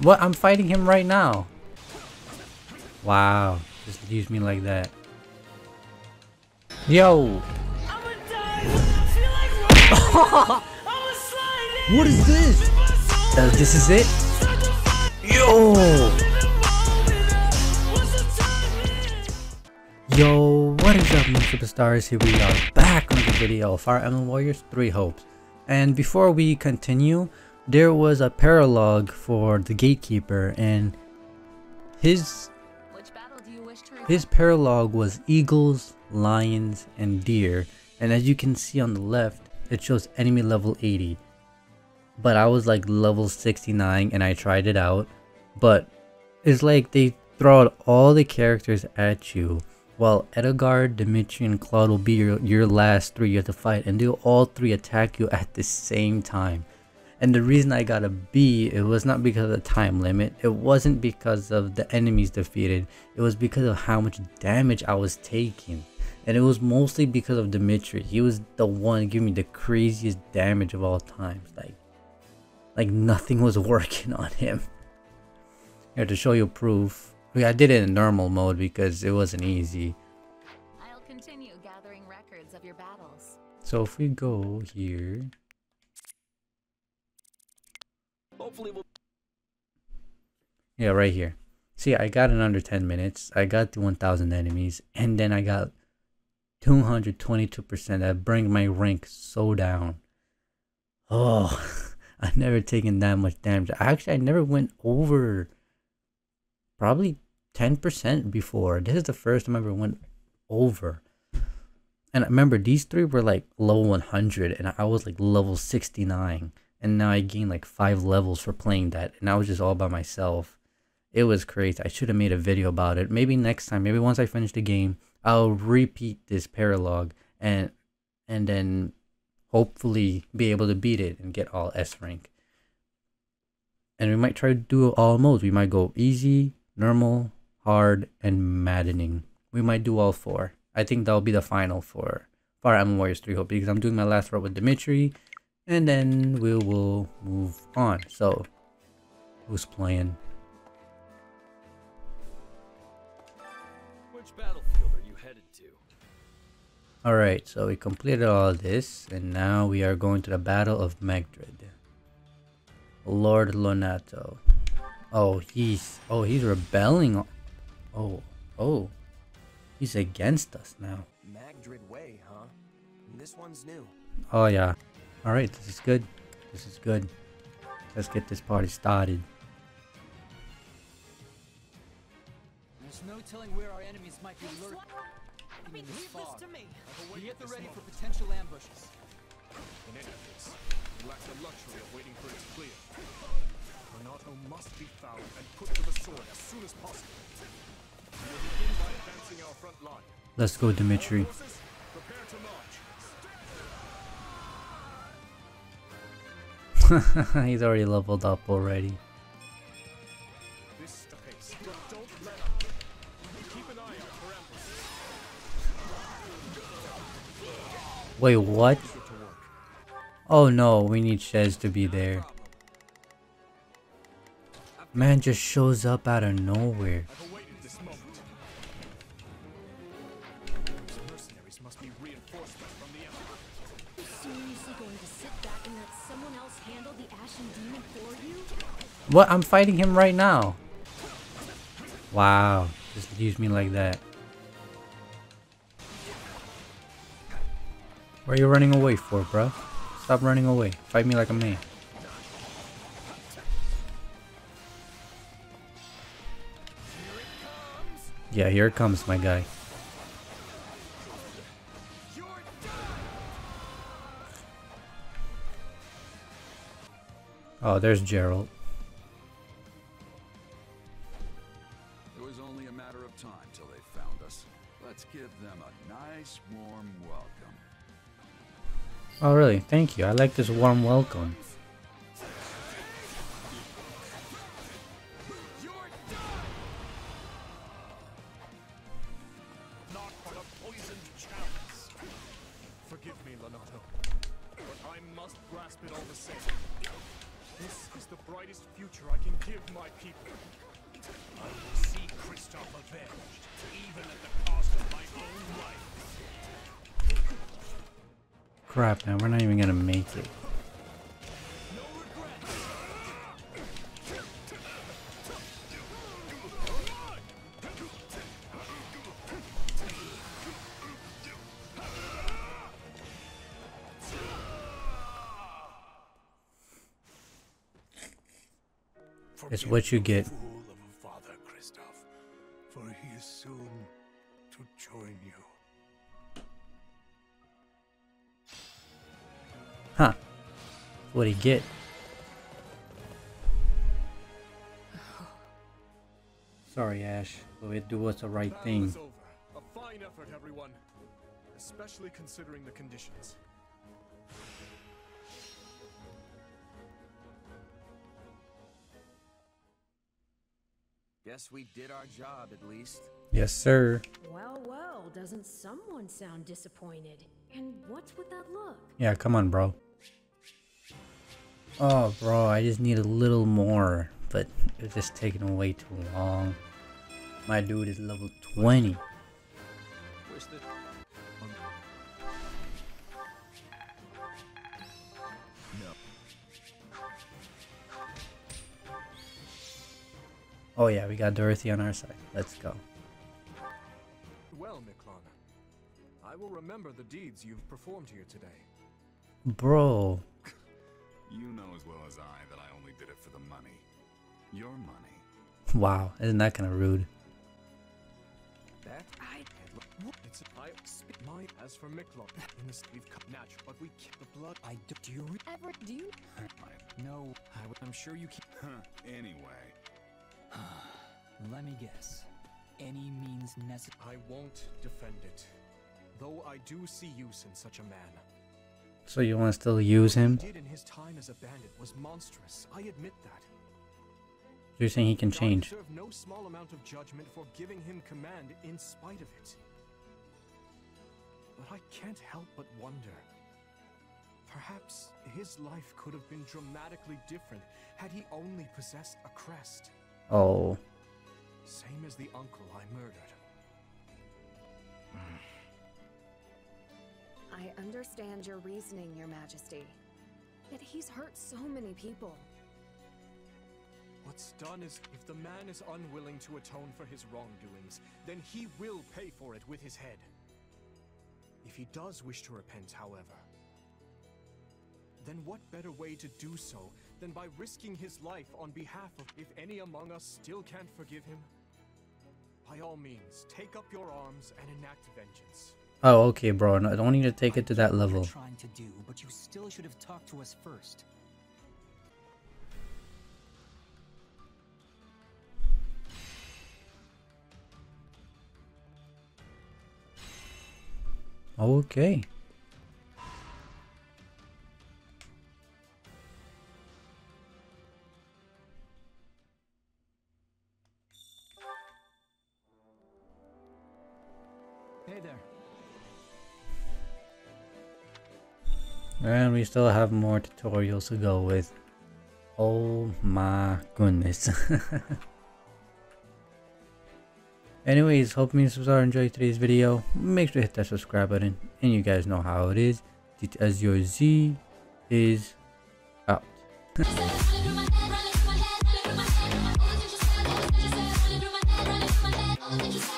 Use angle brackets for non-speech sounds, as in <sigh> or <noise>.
What? I'm fighting him right now. Wow. Just use me like that. Yo! <laughs> what is this? Uh, this is it? Yo! Yo, what is up, my superstars? Here we are back on the video of Fire Emblem Warriors 3 Hopes. And before we continue, there was a paralogue for the Gatekeeper, and his Which battle do you wish to his paralogue was eagles, lions, and deer. And as you can see on the left, it shows enemy level 80. But I was like level 69 and I tried it out. But it's like they throw out all the characters at you. While Edgar, Dimitri, and Claude will be your, your last three you have to fight. And they'll all three attack you at the same time. And the reason I got a B, it was not because of the time limit. It wasn't because of the enemies defeated. It was because of how much damage I was taking. And it was mostly because of Dimitri. He was the one giving me the craziest damage of all times. Like, like nothing was <laughs> working on him. Here to show you proof. I did it in normal mode because it wasn't easy. I'll continue gathering records of your battles. So if we go here, Hopefully we'll Yeah, right here. See, I got in under 10 minutes. I got the 1,000 enemies. And then I got 222%. That bring my rank so down. Oh, <laughs> I've never taken that much damage. Actually, I never went over probably 10% before. This is the first time I ever went over. And I remember these three were like level 100 and I was like level 69 and now I gained like five levels for playing that, and I was just all by myself. It was crazy. I should have made a video about it. Maybe next time, maybe once I finish the game, I'll repeat this paralogue and and then hopefully be able to beat it and get all S rank. And we might try to do all modes. We might go easy, normal, hard, and maddening. We might do all four. I think that'll be the final for Fire Emblem Warriors 3 Hope because I'm doing my last route with Dimitri and then we will move on. So, who's playing? Which battlefield are you headed to? Alright, so we completed all this, and now we are going to the Battle of Magdred. Lord Lonato. Oh, he's oh he's rebelling. Oh, oh, he's against us now. Magdred Way, huh? This one's new. Oh yeah. Alright, this is good. This is good. Let's get this party started. There's no telling where our enemies might be lurking in this fog. Be at the ready for potential ambushes. In any case, we lack the luxury of waiting for it to clear. Lonato must be found and put to the sword as soon as possible. Let's go, Dimitri. <laughs> He's already leveled up already. Wait, what? Oh no, we need Shez to be there. Man just shows up out of nowhere. What? I'm fighting him right now. Wow. Just use me like that. Where are you running away for, bro? Stop running away. Fight me like a man. Yeah, here it comes, my guy. Oh, there's Gerald. It was only a matter of time till they found us. Let's give them a nice warm welcome. Oh, really? Thank you. I like this warm welcome. Not but a poisoned chalice. Forgive me, Lonato, but I'm must grasp it all the same. This is the brightest future I can give my people. I will see Christophe avenged, even at the cost of my own life. Crap, man, we're not even gonna make it. It's what you get. Fool of a father, Christophe, for he is soon to join you. Huh. What'd he get? <sighs> Sorry, Ashe, but we do what's the right thing. A fine effort, everyone. Especially considering the conditions. Guess we did our job at least. Yes, sir. Well, well, doesn't someone sound disappointed? And what's with that look? Yeah, come on, bro. Oh, bro, I just need a little more, but it's just taking way too long. My dude is level 20. Oh yeah, we got Dorothy on our side. Let's go. Well, Miklan, I will remember the deeds you've performed here today. Bro, <laughs> You know as well as I that I only did it for the money. Your money. <laughs> wow, isn't that kind of rude? That I It's I speak my as for Miklan. <laughs> In this we've cut natural, but we keep the blood. I do, do you ever do you No, I, am sure you can. Huh. Anyway, Let me guess. Any means necessary. I won't defend it, though I do see use in such a man. So you want to still use him? What he did in his time as a bandit was monstrous. I admit that. You're saying he can And I change. deserve no small amount of judgment for giving him command in spite of it. But I can't help but wonder. Perhaps his life could have been dramatically different had he only possessed a crest. Oh, Same as the uncle I murdered. I understand your reasoning, Your Majesty. Yet he's hurt so many people. What's done is if the man is unwilling to atone for his wrongdoings, then he will pay for it with his head. If he does wish to repent, however, then what better way to do so than by risking his life on behalf of if any among us still can't forgive him? By all means, take up your arms and enact vengeance. oh, okay, bro. No, I don't need to take it to that level. Trying to do, but you still should have talked to us first. Okay. And we still have more tutorials to go with. Oh my goodness. <laughs> Anyways, hope you subscribe enjoyed today's video. Make sure to hit that subscribe button. And you guys know how it is. As your Z is out. <laughs>